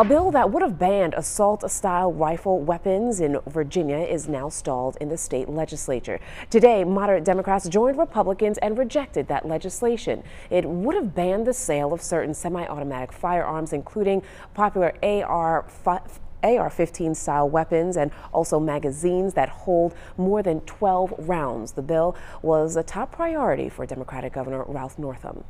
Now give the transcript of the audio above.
A bill that would have banned assault style rifle weapons in Virginia is now stalled in the state legislature. Today, moderate Democrats joined Republicans and rejected that legislation. It would have banned the sale of certain semi automatic firearms, including popular AR AR 15 style weapons and also magazines that hold more than 12 rounds. The bill was a top priority for Democratic Governor Ralph Northam.